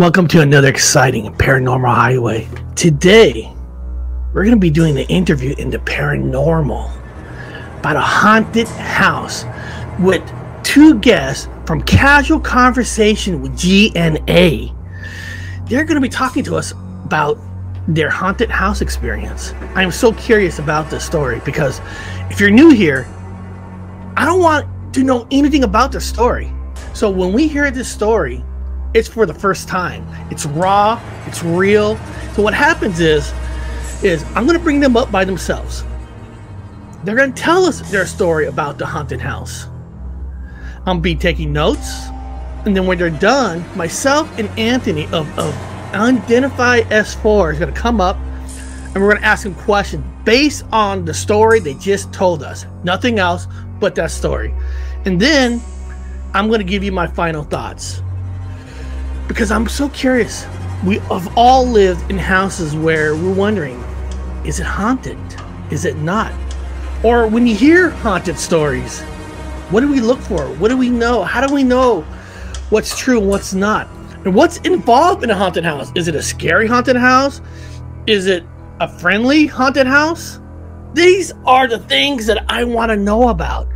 Welcome to another exciting paranormal highway. Today, we're going to be doing the interview in the paranormal about a haunted house with two guests from Casual Conversation with G&A. They're going to be talking to us about their haunted house experience. I am so curious about this story because if you're new here, I don't want to know anything about the story. So when we hear this story, it's for the first time. It's raw, it's real. So what happens is is I'm to bring them up by themselves. They're to tell us their story about the haunted house. I'll be taking notes, and then when they're done, myself and Anthony of, of Unidentified S4 is to come up and we're to ask them questions based on the story they just told us. Nothing else but that story. And then I'm to give you my final thoughts. Because I'm so curious. We have all lived in houses where we're wondering is it haunted? Is it not? Or when you hear haunted stories, what do we look for? What do we know? How do we know what's true and what's not? And what's involved in a haunted house? Is it a scary haunted house? Is it a friendly haunted house? These are the things that I want to know about.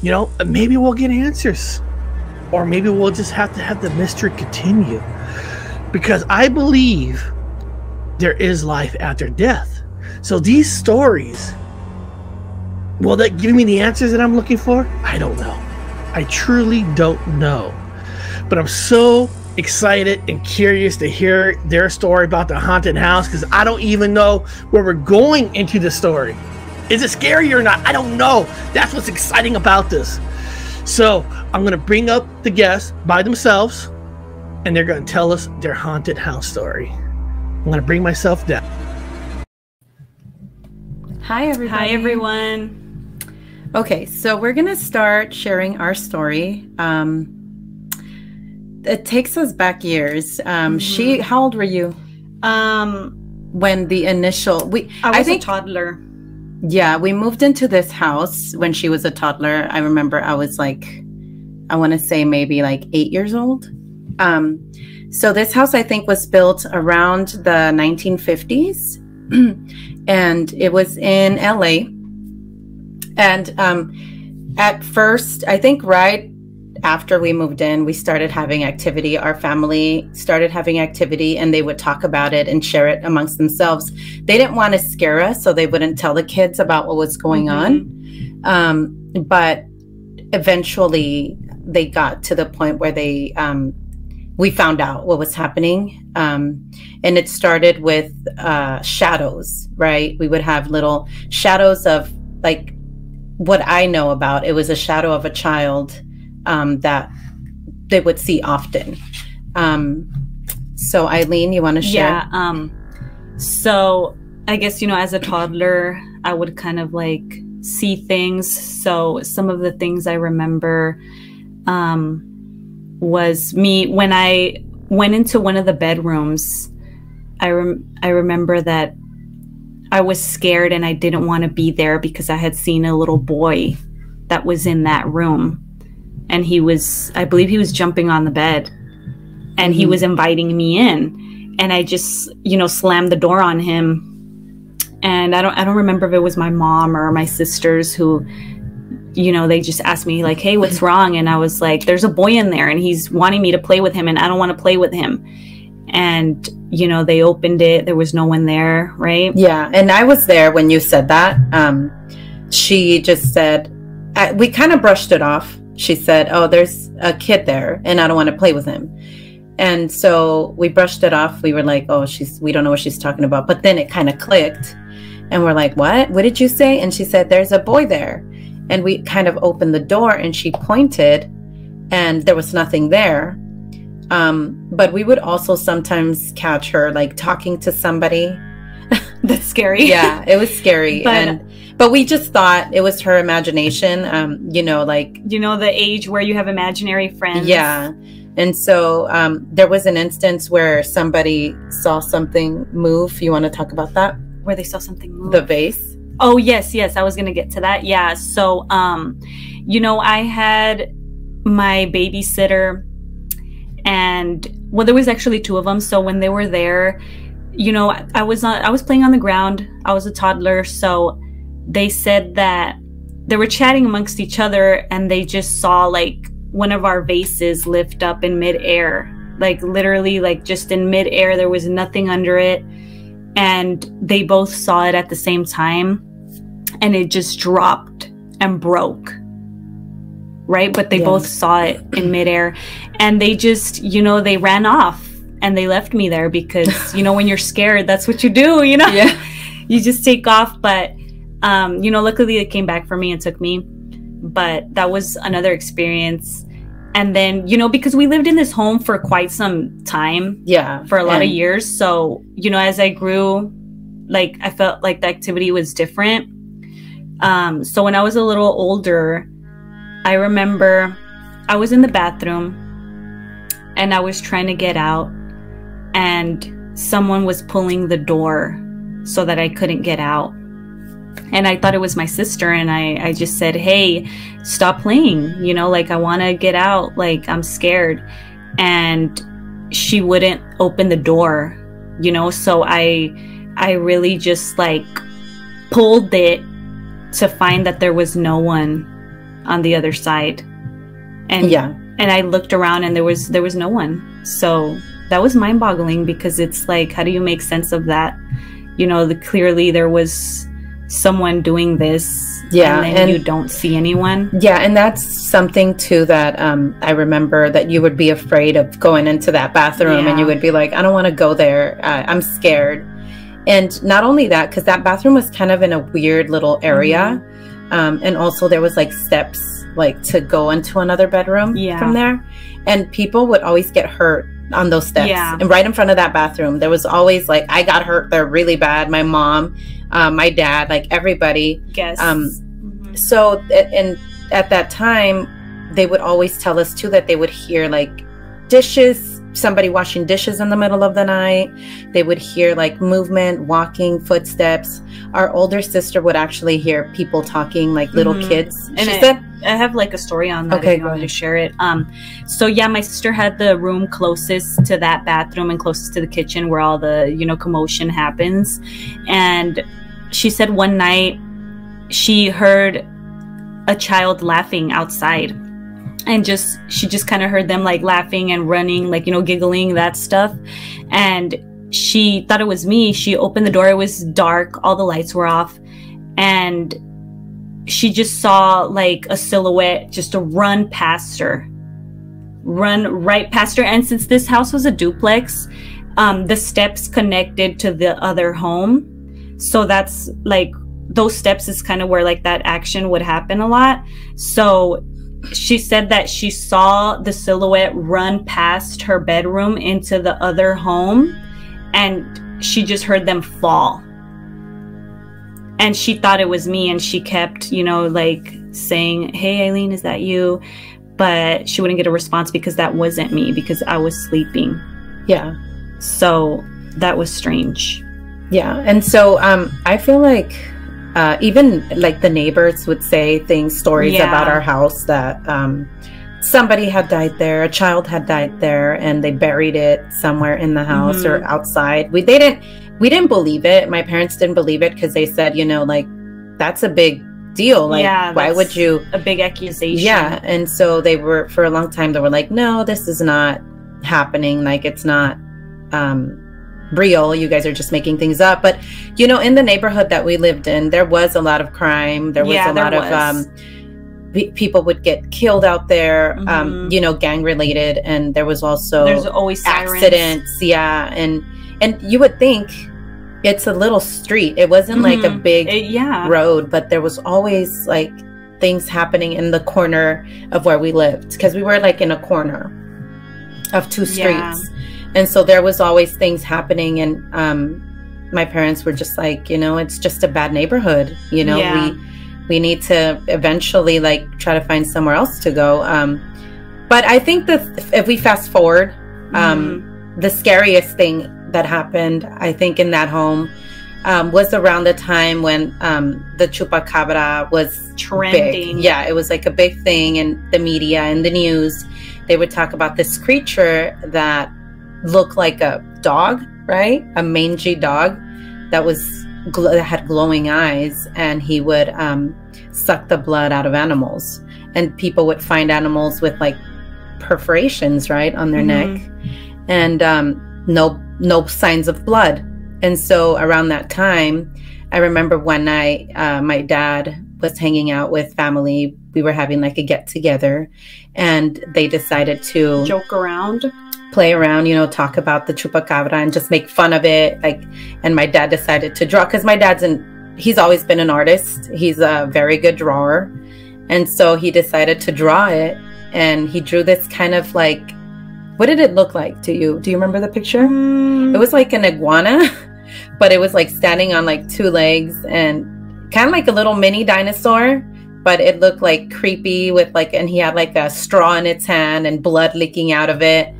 You know, maybe we'll get answers. Or maybe we'll just have to have the mystery continue. Because I believe there is life after death. So these stories, will that give me the answers that I'm looking for? I don't know. I truly don't know. But I'm so excited and curious to hear their story about the haunted house because I don't even know where we're going into the story. Is it scary or not? I don't know. That's what's exciting about this. So I'm going to bring up the guests by themselves and they're going to tell us their haunted house story. I'm going to bring myself down. Hi, everybody. Hi, everyone. Okay, so we're going to start sharing our story. Um, it takes us back years. Um, mm-hmm. She, how old were you? Um, when the initial we, I was I think, a toddler. Yeah, we moved into this house when she was a toddler. I remember I was like, I want to say maybe like eight years old. Um, so this house I think was built around the 1950s, and it was in LA. And um, at first, I think right after we moved in, we started having activity. Our family started having activity and they would talk about it and share it amongst themselves. They didn't want to scare us, so they wouldn't tell the kids about what was going mm-hmm. on. Um, but eventually, they got to the point where they um, we found out what was happening. Um, and it started with uh, shadows, right? We would have little shadows of like what I know about. It was a shadow of a child um, that they would see often. Um, so, Eileen, you want to share? Yeah. Um, so, I guess, you know, as a toddler, I would kind of like see things. So, some of the things I remember um, was me when I went into one of the bedrooms. I rem- I remember that I was scared and I didn't want to be there because I had seen a little boy that was in that room and he was I believe he was jumping on the bed. And he mm-hmm. was inviting me in. And I just you know slammed the door on him. And I don't I don't remember if it was my mom or my sisters who you know they just asked me like hey what's wrong? And I was like there's a boy in there and he's wanting me to play with him and I don't want to play with him. And you know they opened it. There was no one there right? Yeah and I was there when you said that. Um she just said I, we kind of brushed it off she said, Oh, there's a kid there and I don't want to play with him. And so we brushed it off. We were like, Oh, she's, we don't know what she's talking about. But then it kind of clicked and we're like, What? What did you say? And she said, There's a boy there. And we kind of opened the door and she pointed and there was nothing there. Um, but we would also sometimes catch her like talking to somebody. That's scary. yeah, it was scary. but, and but we just thought it was her imagination um you know like you know the age where you have imaginary friends? Yeah. And so um, there was an instance where somebody saw something move. You want to talk about that? Where they saw something move. The vase? Oh yes yes i was gonna get to that yeah. So um you know i had my babysitter and well there was actually two of them so when they were there you know i was on i was playing on the ground. I was a toddler. So they said that they were chatting amongst each other and they just saw like one of our vases lift up in midair. Like literally like just in midair there was nothing under it. And they both saw it at the same time. And it just dropped and broke. Right? But they Yeah. both saw it in midair. And they just you know they ran off and they left me there because you know when you're scared that's what you do you know? Yeah. you just take off. But um you know luckily it came back for me and took me but that was another experience. And then you know because we lived in this home for quite some time Yeah. for a lot of years. So you know as i grew like i felt like the activity was different. Um so when i was a little older i remember i was in the bathroom and i was trying to get out and someone was pulling the door so that i couldn't get out and i thought it was my sister and i i just said hey stop playing you know like i want to get out like i'm scared. And she wouldn't open the door you know so i i really just like pulled it to find that there was no one on the other side. And Yeah. and i looked around and there was there was no one. So that was mind boggling because it's like how do you make sense of that? You know the clearly there was someone doing this Yeah, and then and- you don't see anyone Yeah, and that's something too that um, I remember that you would be afraid of going into that bathroom, and you would be like, "I don't want to go there. Uh, I'm scared." And not only that, because that bathroom was kind of in a weird little area, um, and also there was like steps like to go into another bedroom Yeah. from there, and people would always get hurt on those steps. Yeah. And right in front of that bathroom, there was always like I got hurt there really bad. My mom, um, my dad, like everybody guess Um, Mhm. so and at that time they would always tell us too that they would hear like dishes somebody washing dishes in the middle of the night. They would hear like movement walking footsteps. Our older sister would actually hear people talking like little Mhm. kids. And she it- said I have like a story on that Okay, if you want to share it. Um, so yeah, my sister had the room closest to that bathroom and closest to the kitchen where all the you know commotion happens, and she said one night she heard a child laughing outside, and just she just kind of heard them like laughing and running, like you know giggling that stuff, and she thought it was me. She opened the door. It was dark. All the lights were off, and she just saw like a silhouette just to run past her run right past her and since this house was a duplex um the steps connected to the other home so that's like those steps is kind of where like that action would happen a lot so she said that she saw the silhouette run past her bedroom into the other home and she just heard them fall. And she thought it was me and she kept you know like saying hey eileen is that you? But she wouldn't get a response because that wasn't me because i was sleeping. Yeah. So that was strange. Yeah. And so um i feel like uh even like the neighbors would say things stories Yeah. about our house that um somebody had died there a child had died there and they buried it somewhere in the house or Mhm. outside. We they didn't we didn't believe it. My parents didn't believe it because they said you know like that's a big deal. Like Yeah, why would you a big accusation. Yeah and so they were for a long time they were like no this is not happening. Like it's not um real. You guys are just making things up. But you know in the neighborhood that we lived in there was a lot of crime. There was Yeah, a there lot of um pe- people would get killed out there um Mhm. you know gang related. And there was also there's always sirens. accidents. Yeah. And and you would think it's a little street. It wasn't like a Mhm. big It- yeah. road, but there was always like things happening in the corner of where we lived. Because we were like in a corner of two Yeah. And so there was always things happening and um my parents were just like, you know, it's just a bad neighborhood, you know, Yeah. we we need to eventually like try to find somewhere else to go. Um but I think that if we fast forward, um Mhm. the scariest thing that happened, I think, in that home um, was around the time when um, the chupacabra was trending big. Yeah, it was like a big thing in the media and the news. they would talk about this creature that looked like a dog, right? A mangy dog that was gl- that had glowing eyes, and he would um, suck the blood out of animals. And people would find animals with like perforations, right, on their Mhm. neck, and um, no no signs of blood. And so around that time, I remember one night, uh, my dad was hanging out with family. We were having like a get together, and they decided to Joke around. Play around, you know, talk about the chupacabra and just make fun of it. Like, and my dad decided to draw because my dad's an he's always been an artist. He's a very good drawer, and so he decided to draw it. And he drew this kind of like, what did it look like to you? Do you remember the picture? Mm, It was like an iguana, but it was like standing on like two legs and kind of like a little mini dinosaur. But it looked like creepy with like, and he had like a straw in its hand and blood leaking out of it.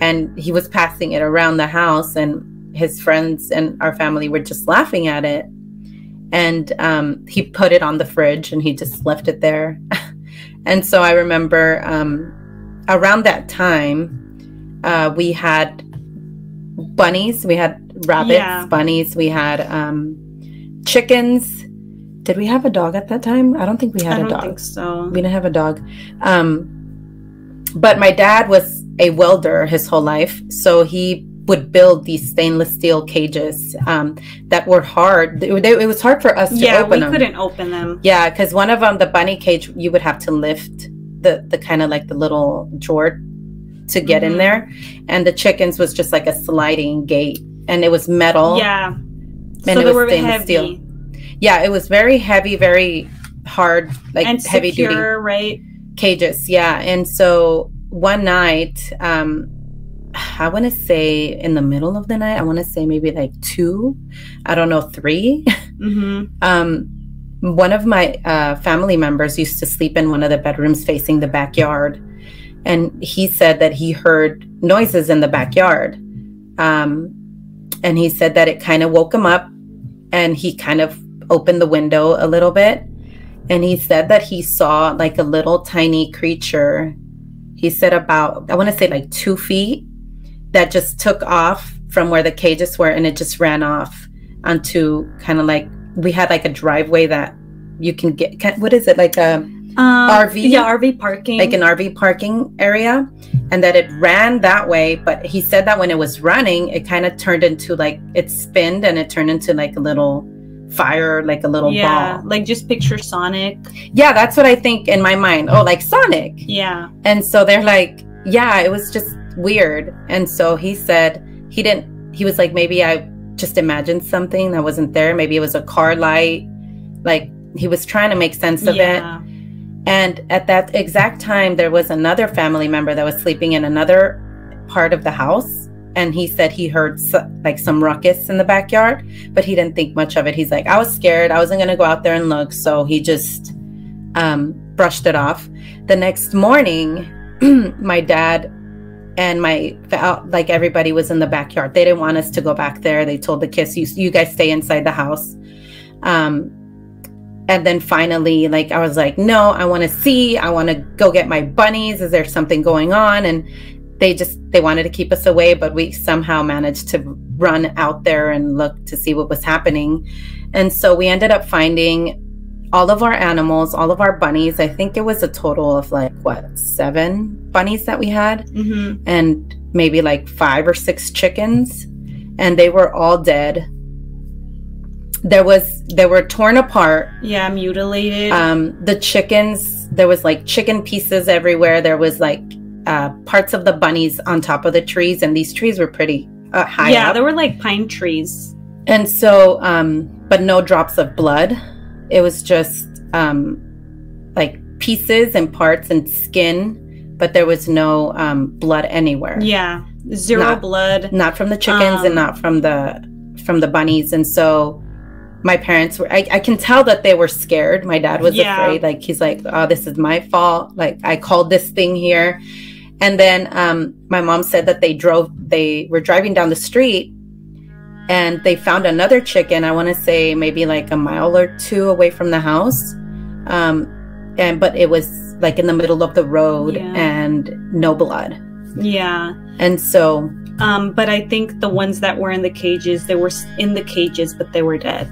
And he was passing it around the house, and his friends and our family were just laughing at it. And um, he put it on the fridge and he just left it there. and so I remember um, around that time, uh, we had bunnies, we had rabbits, Yeah. bunnies, we had um, chickens. Did we have a dog at that time? I don't think we had I a dog. think so. We didn't have a dog. Um, but my dad was a welder his whole life, so he would build these stainless steel cages um, that were hard. They- they- it was hard for us to Yeah, open we them. couldn't open them. Yeah, because one of them, the bunny cage, you would have to lift the the kind of like the little drawer to get in Mhm. there, and the chickens was just like a sliding gate, and it was metal. Yeah. And so it they was were stainless heavy steel. yeah, it was very heavy, very hard, like and heavy duty right? cages yeah and so one night um i want to say in the middle of the night i want to say maybe like two i don't know three Mm-hmm. um one of my uh, family members used to sleep in one of the bedrooms facing the backyard and he said that he heard noises in the backyard um and he said that it kind of woke him up and he kind of opened the window a little bit and he said that he saw like a little tiny creature he said about i want to say like two feet that just took off from where the cages were and it just ran off onto kind of like we had like a driveway that you can get can, what is it like a Um, RV? Yeah, RV parking. like an rv parking area and that it ran that way but he said that when it was running it kind of turned into like it spinned and it turned into like a little fire like a little yeah, ball like just picture Sonic. yeah that's what i think in my mind oh like sonic Yeah. and so they're like, yeah, it was just weird. And so he said he didn't, he was like, maybe I just imagined something that wasn't there. Maybe it was a car light. Like he was trying to make sense of it. And at that exact time, there was another family member that was sleeping in another part of the house. And he said he heard like some ruckus in the backyard, but he didn't think much of it. He's like, I was scared. I wasn't going to go out there and look. So he just um, brushed it off. The next morning, my dad and my like everybody was in the backyard. They didn't want us to go back there. They told the kids, "You, you guys stay inside the house." Um, and then finally, like I was like, "No, I want to see. I want to go get my bunnies. Is there something going on?" And they just they wanted to keep us away, but we somehow managed to run out there and look to see what was happening. And so we ended up finding all of our animals, all of our bunnies. I think it was a total of like what seven bunnies that we had, hmm and maybe like five or six chickens, and they were all dead. There was they were torn apart. Yeah, mutilated. Um, the chickens there was like chicken pieces everywhere. There was like uh, parts of the bunnies on top of the trees, and these trees were pretty uh, high yeah, up. there were like pine trees. And so, um, but no drops of blood. It was just um, like pieces and parts and skin, but there was no um, blood anywhere. Yeah, zero Not- blood. Not from the chickens and Um, not from the from the bunnies. And so, my parents were. I, I can tell that they were scared. My dad was Yeah. afraid. Like he's like, "Oh, this is my fault. Like I called this thing here." And then um, my mom said that they drove. They were driving down the street and they found another chicken i want to say maybe like a mile or two away from the house um, and but it was like in the middle of the road Yeah. and no blood. Yeah. And so Um, but I think the ones that were in the cages, they were in the cages, but they were dead.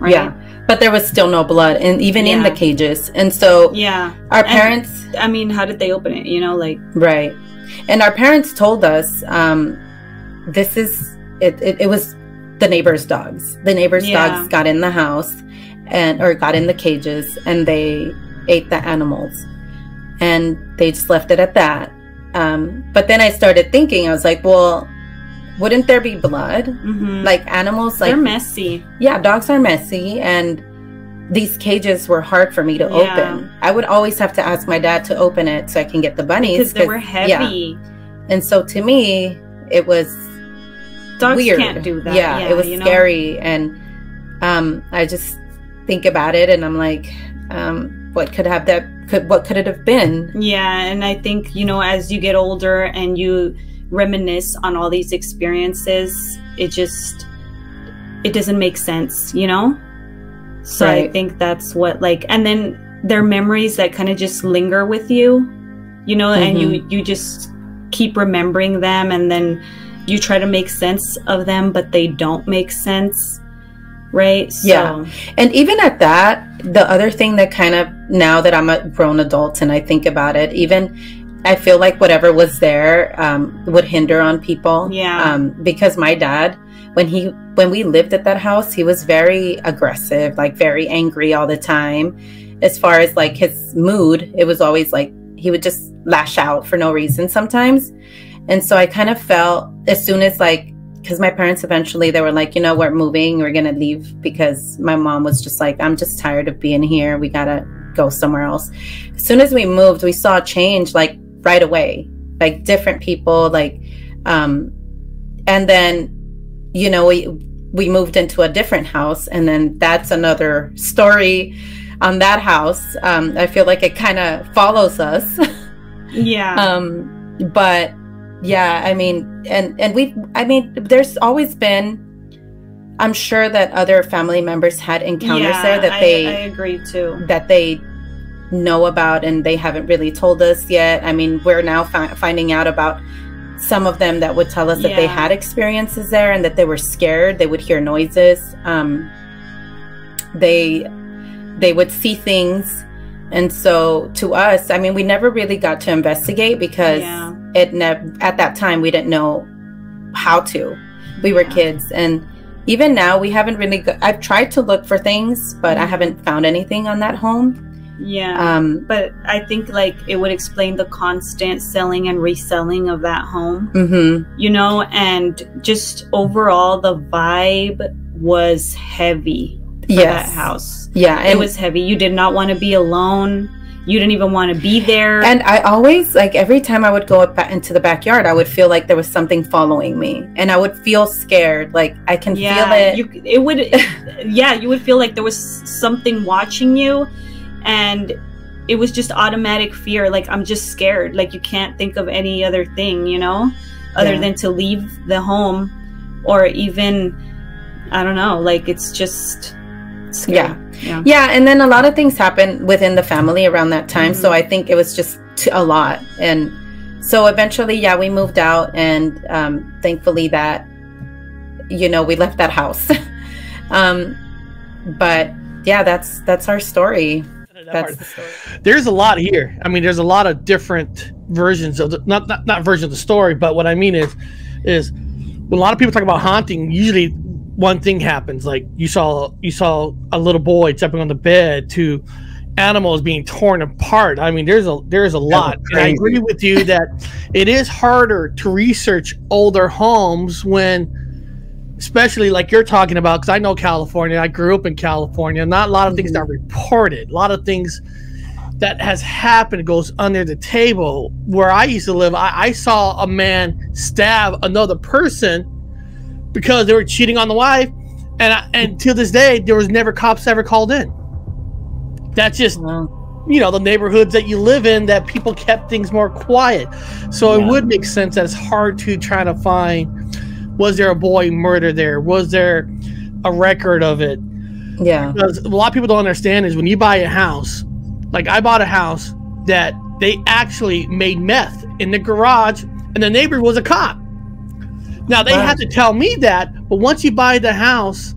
Right? yeah, but there was still no blood, and even in the cages. And so Yeah. our And- parents, I mean, how did they open it? You know, like, right, and our parents told us um, this is it, it. It was the neighbors' dogs. The neighbors' Yeah. dogs got in the house and or got in the cages, and they ate the animals, and they just left it at that. Um, but then I started thinking, I was like, well, wouldn't there be blood? mhm. Like animals, like they're messy. yeah, dogs are messy and these cages were hard for me to Yeah. open. I would always have to ask my dad to open it so I can get the bunnies Because they were 'cause- yeah. heavy. And so to me, it was Dogs weird. can't do that. Yeah, it was you know? scary and um I just think about it and I'm like um what could have that could what could it have been? Yeah, and I think, you know, as you get older and you reminisce on all these experiences, it just it doesn't make sense, you know? So I think that's what like and then they're memories that kind of just linger with you, you know, and you Mm-hmm. you just keep remembering them and then you try to make sense of them but they don't make sense. Right? So Yeah. And even at that, the other thing that kind of now that I'm a grown adult and I think about it, even I feel like whatever was there um, would hinder on people. Yeah. Um, because my dad, when he when we lived at that house, he was very aggressive, like very angry all the time. As far as like his mood, it was always like he would just lash out for no reason sometimes. And so I kind of felt as soon as like because my parents eventually they were like, you know, we're moving, we're gonna leave because my mom was just like, I'm just tired of being here. We gotta go somewhere else. As soon as we moved, we saw a change like right away, like different people, like, um, and then, you know, we we moved into a different house, and then that's another story on that house. Um, I feel like it kind of follows us. yeah. um but yeah i mean and and we i mean there's always been i'm sure that other family members had encounters yeah, there that I, they I agree too. that they know about and they haven't really told us yet. I mean we're now fi- finding out about some of them that would tell us that they had experiences there and that they were scared. They would hear noises. Um they they would see things. And so to us i mean we never really got to investigate because Yeah. it at that time we didn't know how to. We were Yeah. kids. And even now we haven't really i've tried to look for things but i haven't found anything on that home Yeah. um but I think like it would explain the constant selling and reselling of that home, mhm, you know, and just overall the vibe was heavy for yes that house. yeah it was heavy. You did not want to be alone. You didn't even want to be there. and i always like every time i would go up into the backyard i would feel like there was something following me and i would feel scared like i can yeah, feel it you it would yeah, you would feel like there was something watching you and it was just automatic fear like I'm just scared. Like you can't think of any other thing, you know, other Yeah. than to leave the home or even I don't know, like it's just scary. Yeah. Yeah. Yeah, and then a lot of things happened within the family around that time. So Mhm. I think it was just t- a lot. And so eventually, yeah, we moved out, and um, thankfully that, you know, we left that house. um, but yeah, that's that's our story. That That's the story. there's a lot here. I mean, there's a lot of different versions of the not not not version of the story, but what I mean is is when a lot of people talk about haunting, usually one thing happens. Like you saw you saw a little boy jumping on the bed to animals being torn apart. I mean, there's a there's a lot. And I agree with you that it is harder to research older homes when especially like you're talking about because i know california i grew up in california not a lot of things Mhm. are reported. A lot of things that has happened goes under the table. Where i used to live i, I saw a man stab another person because they were cheating on the wife and I, and to this day there was never cops ever called in. That's just you know the neighborhoods that you live in that people kept things more quiet. So it would make sense that it's hard to try to find was there a boy murdered there was there a record of it yeah, because a lot of people don't understand is when you buy a house Like I bought a house that they actually made meth in the garage, and the neighbor was a cop. Now they Wow. had to tell me that, but once you buy the house,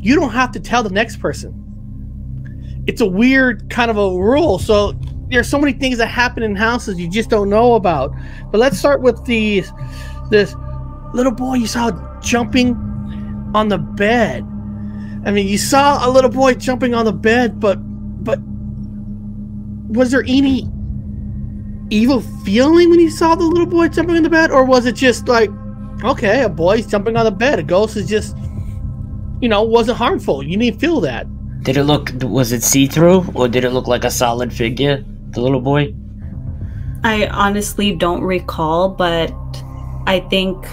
you don't have to tell the next person. It's a weird kind of a rule. So there's so many things that happen in houses you just don't know about. But let's start with the this little boy you saw jumping on the bed. I mean, you saw a little boy jumping on the bed, but but was there any evil feeling when you saw the little boy jumping on the bed, or was it just like, okay, a boy's jumping on the bed, a ghost is just, you know, wasn't harmful. You didn't feel that. Did it look? Was it see through, or did it look like a solid figure? The little boy. I honestly don't recall, but I think,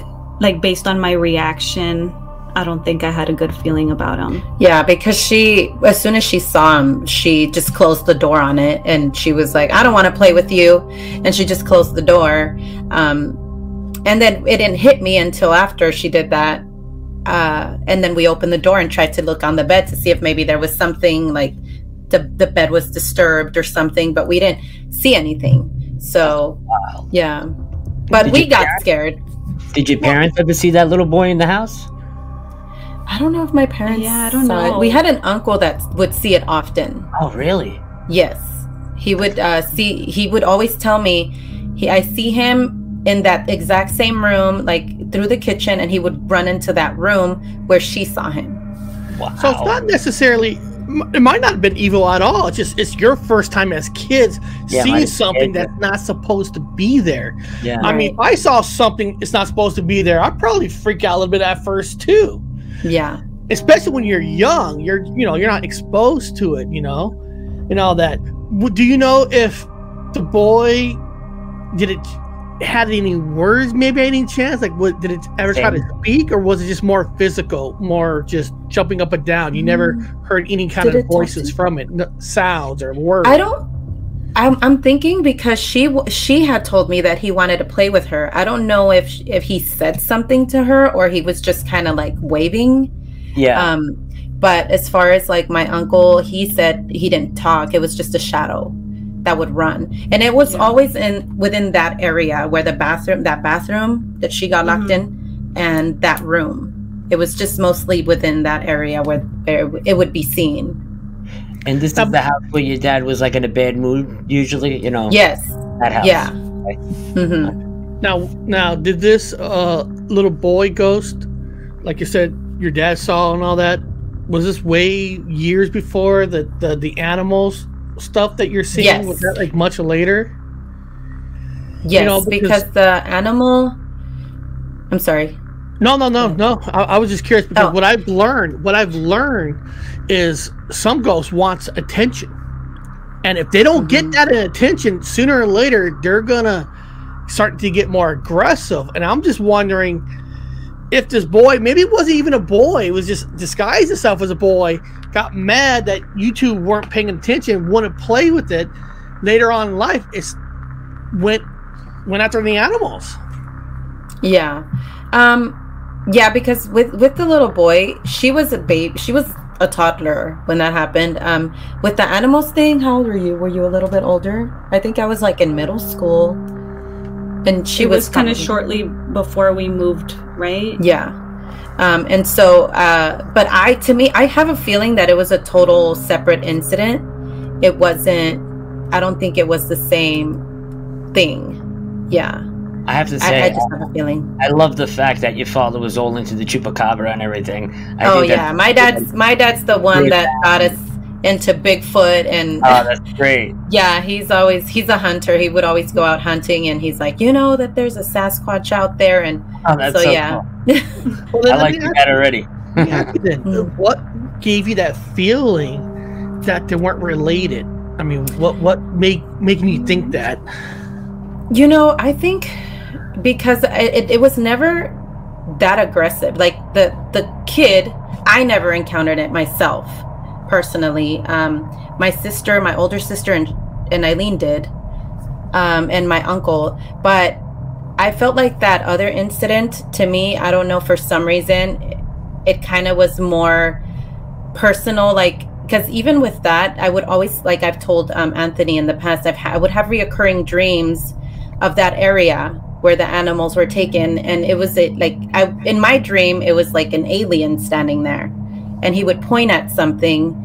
like, based on my reaction, I don't think I had a good feeling about him. Yeah, because she, as soon as she saw him, she just closed the door on it and she was like, I don't want to play with you. And she just closed the door. Um, and then it didn't hit me until after she did that. Uh, and then we opened the door and tried to look on the bed to see if maybe there was something like the, the bed was disturbed or something, but we didn't see anything. So, yeah. But Did we got scared. Did your parents ever see that little boy in the house? I don't know if my parents. Yeah, I don't saw it. know. We had an uncle that would see it often. Oh, really? Yes, he would uh, see. He would always tell me, "He, I see him in that exact same room, like through the kitchen, and he would run into that room where she saw him." Wow. So it's not necessarily. It might not have been evil at all. It's just it's your first time as kids Yeah, seeing something scared that's not supposed to be there. yeah. I mean, if I saw something it's not supposed to be there, I'd probably freak out a little bit at first too. Yeah, Especially when you're young, you're you know you're not exposed to it, you know, and all that. Do you know if the boy did it had any words? Maybe any chance? Like, what did it ever try to speak, or was it just more physical, more just jumping up and down? You never heard any kind Did of voices to- from it, no, sounds or words. I don't. I'm, I'm thinking because she she had told me that he wanted to play with her. I don't know if if he said something to her or he was just kind of like waving. yeah. Um, but as far as like my uncle, he said he didn't talk. It was just a shadow that would run, and it was always in within that area where the bathroom, that bathroom that she got locked in, and that room. It was just mostly within that area where, where it would be seen. and this is the house where your dad was like in a bad mood. Usually, you know. Yes. That house. Yeah. Okay. hmm Now, now, did this uh, little boy ghost, like you said, your dad saw and all that? Was this way years before that the, the animals stuff that you're seeing? Yes. Was that like much later? Yes, know, because, because- the animal. I'm sorry. No, no, no, no. I, I was just curious because Oh. what I've learned, what I've learned, is some ghosts wants attention, and if they don't get mm-hmm. that attention, sooner or later they're gonna start to get more aggressive. And I'm just wondering if this boy, maybe it wasn't even a boy, it was just disguised itself as a boy, got mad that you two weren't paying attention, wouldn't play with it. Later on in life, it's went went after the animals. Yeah. Um yeah, because with with the little boy, she was a babe. She was a toddler when that happened. Um with the animals thing, how old were you? Were you a little bit older? I think I was like in middle school. And she It was kind of shortly before we moved, right? Yeah. Um, and so, uh, but I, to me, I have a feeling that it was a total separate incident. It wasn't, I don't think it was the same thing. Yeah. I have to I, say, I just have a feeling. I love the fact that your father was all into the chupacabra and everything. I oh think yeah. My dad's, my dad's the one that got us into Bigfoot and Oh, that's great. yeah, he's always, he's a hunter. He would always go out hunting and he's like, you know, that there's a Sasquatch out there. And Oh, that's so, so, yeah. cool. Well, I like me you that already. Let me ask you then, Mm. what gave you that feeling that they weren't related? I mean, what what make making you think that? You know, I think because it, it, it was never that aggressive. Like the the kid, I never encountered it myself personally. Um, my sister, my older sister, and and Eileen did, um, and my uncle. But I felt like that other incident to me. I don't know for some reason, it, kind of was more personal. Like because even with that, I would always like I've told um, Anthony in the past, I've I would have reoccurring dreams of that area where the animals were taken, and it was it like I in my dream it was like an alien standing there, and he would point at something,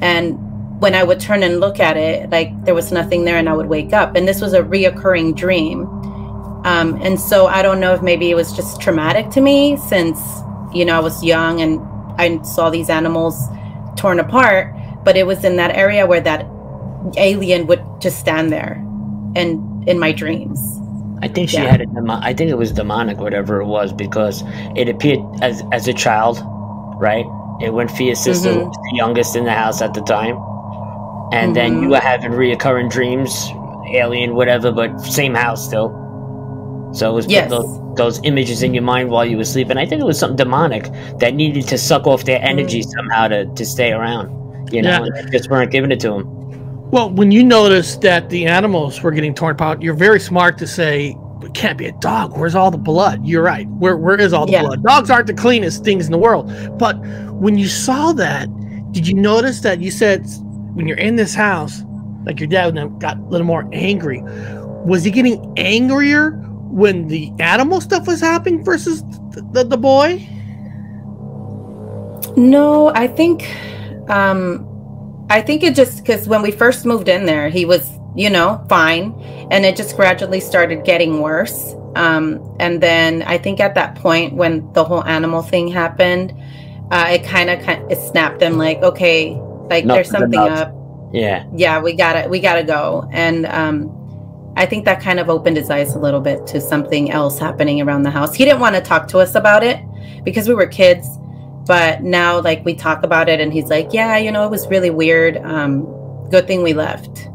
and when I would turn and look at it, like there was nothing there, and I would wake up, and this was a reoccurring dream. Um, and so I don't know if maybe it was just traumatic to me since you know I was young and I saw these animals torn apart, but it was in that area where that alien would just stand there and in my dreams. I think she Yeah. had a demo- I think it was demonic, whatever it was, because it appeared as as a child, right? It went for your sister, Mhm. who was the youngest in the house at the time, and then you were having reoccurring dreams, alien, whatever, but same house still. So it was Yes. those, those images in your mind while you were sleeping. I think it was something demonic that needed to suck off their energy somehow to, to stay around. You know, Yeah. and they just weren't giving it to them. Well, when you noticed that the animals were getting torn apart, you're very smart to say it can't be a dog. Where's all the blood? You're right. Where where is all the Yeah. blood? Dogs aren't the cleanest things in the world. But when you saw that, did you notice that you said when you're in this house, like your dad got a little more angry? Was he getting angrier when the animal stuff was happening versus the, the, the boy? No, I think um I think it just cuz when we first moved in there, he was, you know, fine and it just gradually started getting worse. Um and then I think at that point when the whole animal thing happened, uh it kind of it snapped him like, okay, like there's something up. Yeah. Yeah, we got to we got to go. And um I think that kind of opened his eyes a little bit to something else happening around the house. He didn't want to talk to us about it because we were kids, but now like we talk about it and he's like, "Yeah, you know, it was really weird. Um good thing we left."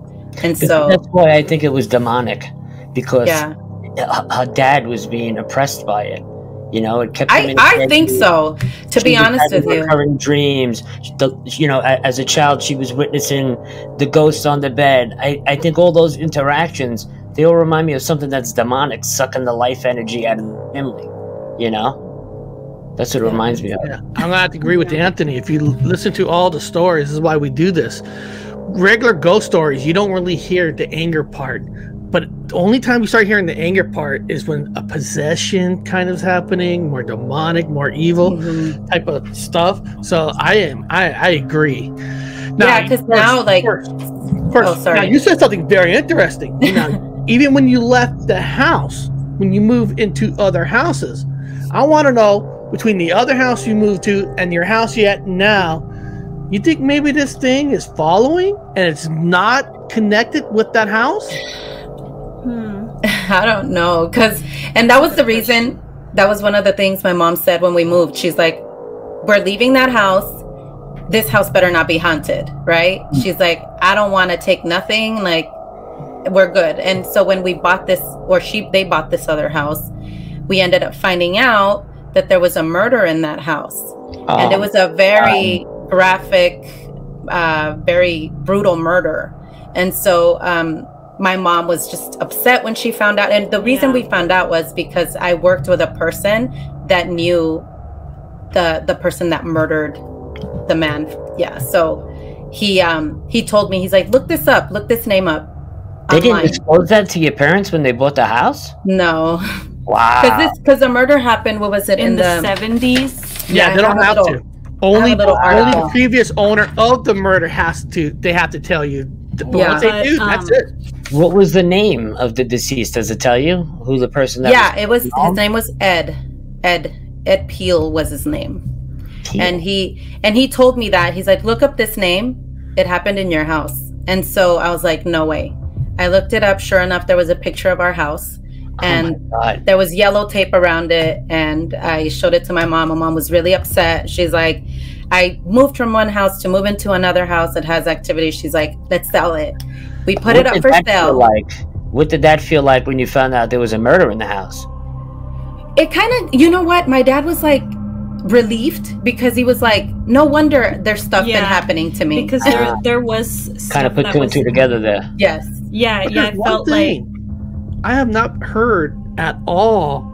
And so that's why I think it was demonic, because yeah. her, her dad was being oppressed by it. You know, it kept. him I in I think so. To She be honest with you. recurring dreams. The, you know, as a child, she was witnessing the ghosts on the bed. I, I think all those interactions they all remind me of something that's demonic, sucking the life energy out of the family. You know, that's what it reminds me of. Yeah, I'm gonna have to agree with Anthony. If you listen to all the stories, this is why we do this. Regular ghost stories, you don't really hear the anger part, but the only time you start hearing the anger part is when a possession kind of is happening, more demonic, more evil Mhm. type of stuff. So I am, I, I agree. Yeah, because now, like- first, first, Oh, sorry. Now you said something very interesting. You know, even when you left the house, when you move into other houses, I want to know between the other house you moved to and your house yet now, you think maybe this thing is following and it's not connected with that house? Hmm. I don't know cuz and that was the reason that was one of the things my mom said when we moved. She's like, "We're leaving that house. This house better not be haunted, right?" She's like, "I don't want to take nothing like we're good." And so when we bought this or she they bought this other house, we ended up finding out that there was a murder in that house. and it Um, was a very graphic, uh, very brutal murder. And so um, my mom was just upset when she found out. And the reason Yeah. we found out was because I worked with a person that knew the the person that murdered the man. Yeah. So he um he told me he's like, look this up, look this name up. they didn't online." disclose that to your parents when they bought the house. No, Wow. because this because the murder happened. What was it In the seventies. Yeah, I they don't have have, a little- to. Only, a only the previous owner of the murder has to. They have to tell you. But Yeah. once they But, do, that's um, it. what was the name of the deceased? Does it tell you who the person that yeah, it was his name was Ed. Ed Ed Peel was his name. was? and he and he told me that he's like look up this name it happened in your house and so i was like no way i looked it up sure enough there was a picture of our house Oh and oh there was yellow tape around it and i showed it to my mom my mom was really upset. She's like i moved from one house to move into another house that has activity. She's like let's sell it. We put What it up for sale. Like, what did that feel like when you found out there was a murder in the house? it kind of you know what? My dad was like relieved because he was like no wonder there's stuff been happening to me. Because I- there ah. there was Kind of put two and two together there. yes. Yeah, But yeah. I there's one felt like thing I have not heard at all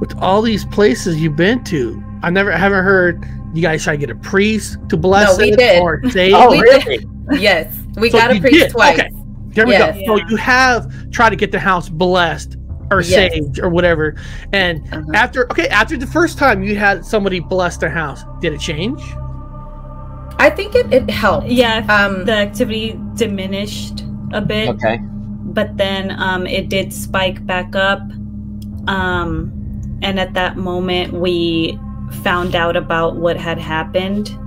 with all these places you've been to. I never I haven't heard you guys try to get a priest to bless No, we it did. or say Oh, We really? Yes, we So got a priest did, twice. okay. There we Yes. go. So you have tried to get the house blessed or Yes. saved or whatever. And Uh-huh. after okay, after the first time you had somebody bless their house, did it change? I think it, it helped. Yeah, Um, the activity diminished a bit, Okay. But then um, it did spike back up. Um, and at that moment, we found out about what had happened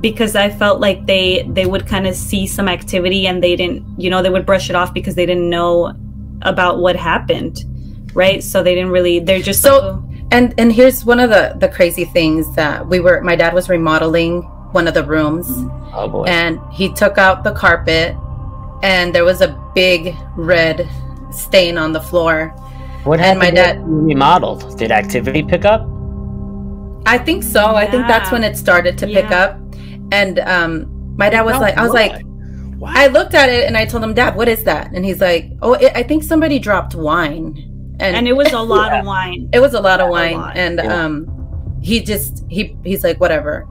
because I felt like they they would kind of see some activity and they didn't, you know, they would brush it off because they didn't know about what happened, right? So they didn't really. They're just So- like, oh, And and here's one of the the crazy things that we were. My dad was remodeling one of the rooms, Oh boy. and he took out the carpet, and there was a big red stain on the floor. what and happened? my dad- remodeled. Did activity pick up? I think so. I think that's when it started to pick up, and um, my dad was Oh, like, I was why? like, Why? I looked at it and I told him, Dad, what is that? And he's like, Oh, it, I think somebody dropped wine, and, and it was a lot Yeah. of wine it was a lot of wine, lot. and Yeah. um, he just he he's like, whatever.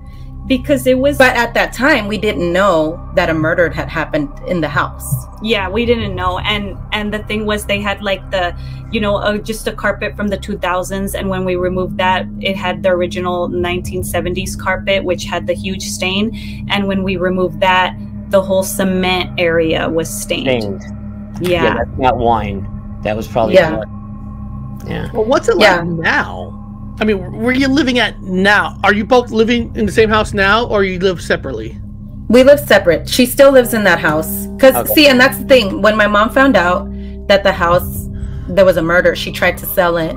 Because it was. But at that time, we didn't know that a murder had happened in the house. yeah we didn't know and and the thing was they had like the you know uh, just a carpet from the 2000s and when we removed that it had the original 1970s carpet which had the huge stain and when we removed that the whole cement area was stained Stained. yeah, Yeah, that's not wine. That was probably Yeah. Yeah. Well, what's it Yeah. like now? I mean, where are you living at now? Are you both living in the same house now, or you live separately? We live separate. She still lives in that house. Cause Okay. see, and that's the thing. When my mom found out that the house there was a murder, she tried to sell it,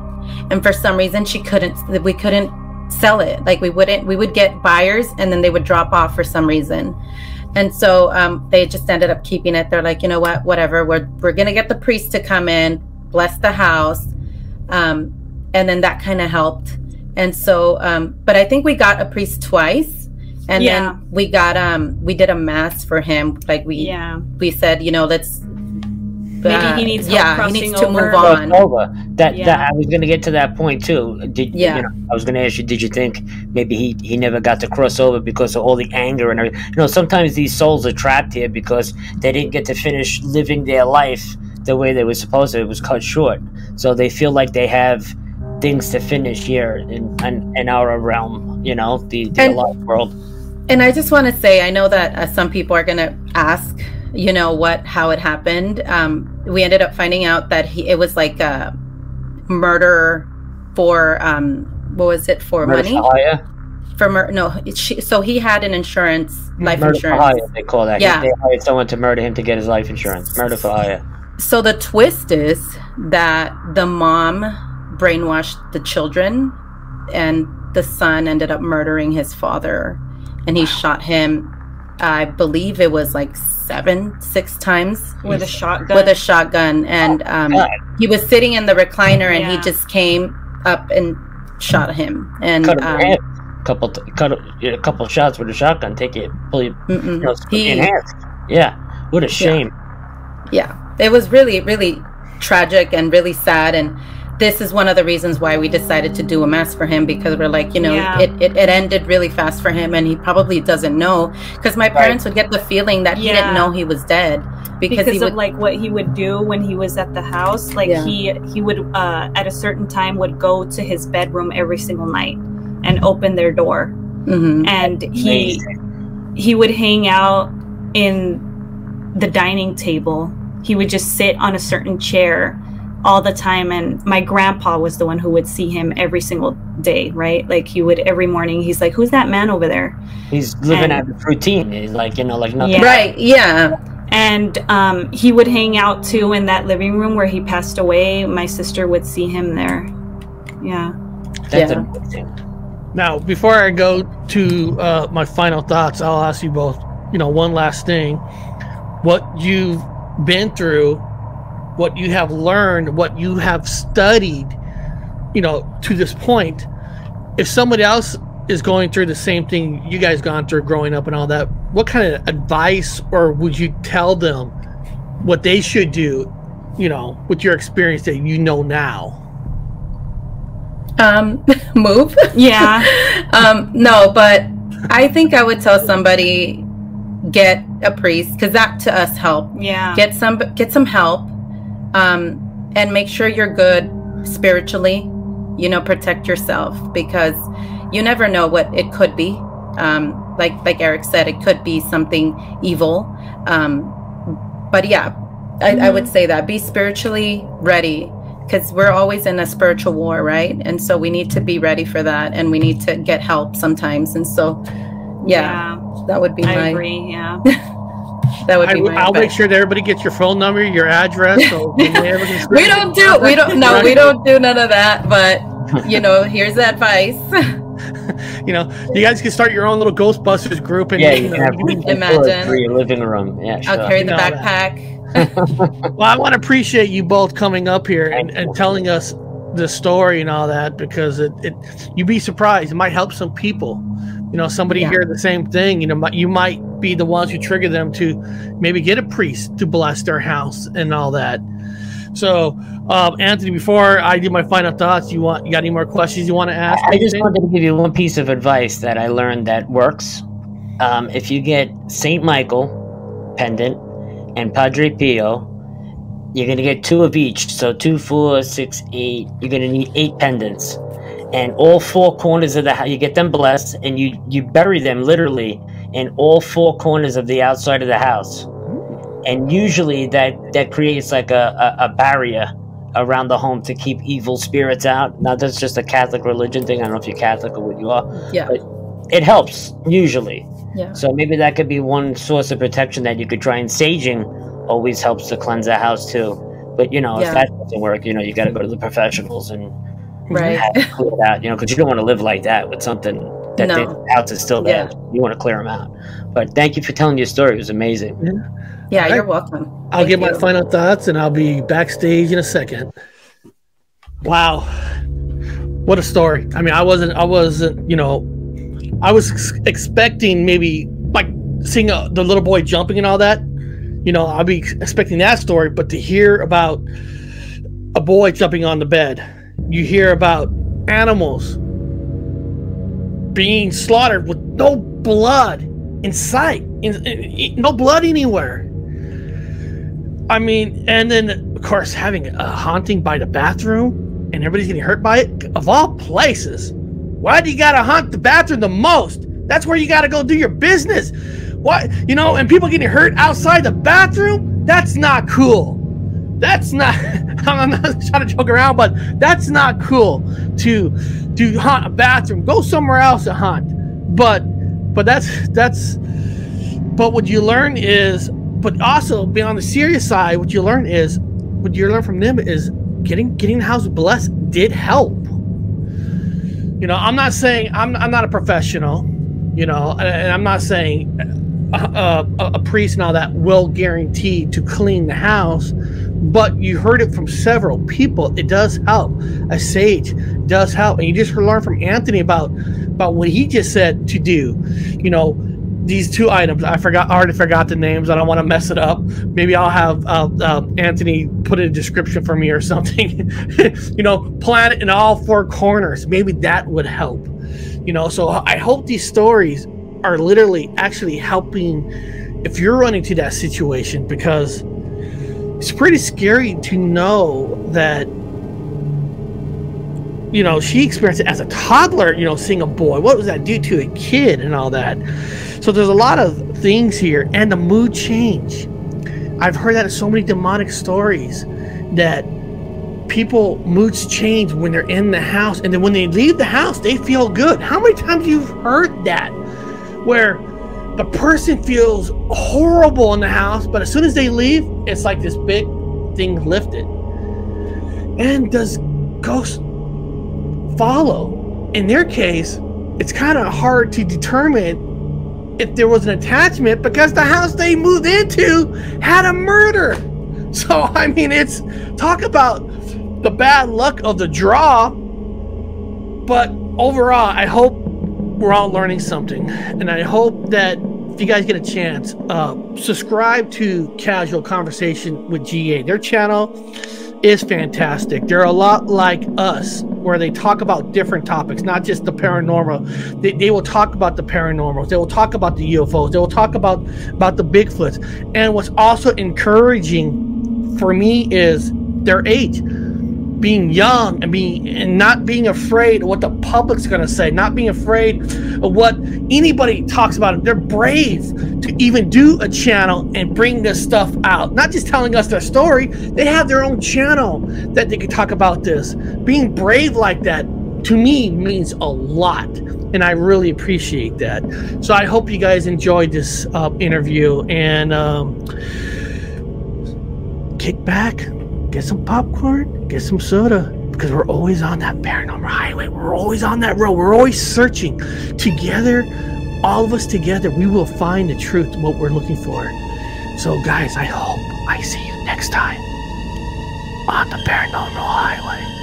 and for some reason she couldn't. We couldn't sell it. Like we wouldn't. We would get buyers, and then they would drop off for some reason. And so um, they just ended up keeping it. They're like, you know what, whatever. We're we're gonna get the priest to come in, bless the house, um, and then that kind of helped. And so, um, but I think we got a priest twice, and Yeah. then we got um, we did a mass for him. Like we yeah we said, you know, let's. Maybe he needs help yeah, he crossing needs to over. move on. over. That, Yeah. that I was gonna get to that point too. Did Yeah. you know? I was gonna ask you. Did you think maybe he he never got to cross over because of all the anger and everything? You know, sometimes these souls are trapped here because they didn't get to finish living their life the way they were supposed to. It was cut short, so they feel like they have things to finish here in in, in our realm. You know, the the And- alive world. And I just want to say, I know that uh, some people are going to ask, you know, what, how it happened. Um, we ended up finding out that he, it was like a murder for, um, what was it for Murder money? for hire. For mur- no, she, so he had an insurance, life Murder insurance. They call that. Yeah. They hired someone to murder him to get his life insurance. Murder for hire. So the twist is that the mom brainwashed the children, and the son ended up murdering his father, and he shot him. I believe it was like seven, six times with a shotgun with a shotgun, and um, God. he was sitting in the recliner, and he just came up and shot him. And um, in. Couple, t- cut a, a couple shots with a shotgun. Take it, pull you, you know, split you in He-. Yeah, what a shame. yeah it was really really tragic and really sad and this is one of the reasons why we decided to do a mass for him because we're like you know Yeah. it, it, it ended really fast for him and he probably doesn't know because my parents would get the feeling that he didn't know he was dead because, because he of would like what he would do when he was at the house like Yeah. he he would uh at a certain time would go to his bedroom every single night and open their door Mhm. and he he would hang out in the dining table he would just sit on a certain chair all the time and my grandpa was the one who would see him every single day right like he would every morning he's like who's that man over there He's living And- out of routine. He's like you know, like nothing. Yeah. right yeah and um, he would hang out too in that living room where he passed away. My sister would see him there. Yeah. That's Yeah. amazing. Now, before I go to uh, my final thoughts, I'll ask you both, you know, one last thing. What you've been through, what you have learned, what you have studied, you know, to this point. If somebody else is going through the same thing you guys gone through growing up and all that, what kind of advice or would you tell them what they should do, you know, with your experience that you know now? Um, move. Yeah. um, no, but I think I would tell somebody get a priest because that to us help. Yeah. Get some get some help, um, and make sure you're good spiritually. You know, protect yourself because you never know what it could be. Um, like like Eric said, it could be something evil. Um, but yeah, I, I would say that be spiritually ready because we're always in a spiritual war, right? And so we need to be ready for that, and we need to get help sometimes. And so, yeah, that would be I my agree. Yeah. that would I, be my. will make sure that everybody gets your phone number, your address. So when they ever can We don't do we don't no we don't do none of that. But you know, here's the advice. You know, you guys can start your own little Ghostbusters group, and Yeah, you you know, can have you can- Imagine. for your living room. Yeah, sure. I'll carry the know backpack. Well, I want to appreciate you both coming up here and, and telling us the story and all that because it, it you'd be surprised. It might help some people. You know, somebody Yeah. hear the same thing. You know, you might be the ones who trigger them to maybe get a priest to bless their house and all that. So, um, Anthony, before I do my final thoughts, you want you got any more questions you want to ask? I just wanted to give you one piece of advice that I learned that works. Um, if you get Saint Michael pendant and Padre Pio, you're gonna get two of each. So two, four, six, eight. You're gonna need eight pendants, and all four corners of the house. You get them blessed, and you you bury them literally in all four corners of the outside of the house. And usually that that creates like a, a, a barrier around the home to keep evil spirits out. Now that's just a Catholic religion thing. I don't know if you're Catholic or what you are. Yeah. It helps usually. Yeah. So maybe that could be one source of protection that you could try. And saging always helps to cleanse the house too. But you know, Yeah. if that doesn't work, you know, you got to go to the professionals and Right. have out. You know, because you don't want to live like that with something that No. the house is still there. You want to clear them out. But thank you for telling your story. It was amazing. Yeah, I- you're welcome. I'll Thank give my final thoughts and I'll be backstage in a second. Wow. What a story. I mean, I wasn't, I wasn't, you know, I was expecting maybe like seeing uh the little boy jumping and all that. You know, I'll be expecting that story, but to hear about a boy jumping on the bed, you hear about animals being slaughtered with no blood in sight, in, in- in- no blood anywhere. I mean, and then of course having a haunting by the bathroom and everybody's getting hurt by it. Of all places, why do you gotta haunt the bathroom the most? That's where you gotta go do your business. Why, you know, and people getting hurt outside the bathroom? That's not cool. That's not. I'm not trying to joke around, but that's not cool to to haunt a bathroom. Go somewhere else and hunt. But but that's that's. But what you learn is, but also be on the serious side. What you learn is, what you learn from them is getting getting the house blessed did help. You know, I'm not saying I'm I'm not a professional. You know, and- I'm not saying a, a, a priest and all that will guarantee to clean the house, but you heard it from several people. It does help. A sage does help, and you just learn from Anthony about about what he just said to do. You know, these two items. I forgot. I already forgot the names. I don't want to mess it up. Maybe I'll have uh, uh, Anthony put in a description for me or something. you know, plant it in all four corners. Maybe that would help. You know, so I hope these stories are literally actually helping if you're running to that situation because it's pretty scary to know that you know she experienced it as a toddler you know seeing a boy. What was that do to a kid and all that? So there's a lot of things here and the mood change. I've heard that in so many demonic stories that people moods change when they're in the house and then when they leave the house they feel good. How many times you've heard that? Where the person feels horrible in the house but as soon as they leave it's like this big thing lifted. And does ghosts follow? In their case it's kind of hard to determine if there was an attachment because the house they moved into had a murder. So i mean it's talk about the bad luck of the draw. But overall, I hope we're all learning something. And I hope that if you guys get a chance, uh, subscribe to Casual Conversation with G&A. Their channel is fantastic. They're a lot like us where they talk about different topics, not just the paranormal. They, they will talk about the paranormals. They will talk about the UFOs. They will talk about about the Bigfoots. And what's also encouraging for me is their age being young and being and not being afraid of what the public's going to say not being afraid of what anybody talks about. They're brave to even do a channel and bring this stuff out. Not just telling us their story they have their own channel that they can talk about this. Being brave like that to me means a lot and i really appreciate that. So i hope you guys enjoyed this uh, interview and um, kick back get some popcorn, get some soda, because we're always on that paranormal highway. We're always on that road. We're always searching. Together, all of us together, we will find the truth, what we're looking for. So, guys, I hope I see you next time on the paranormal highway.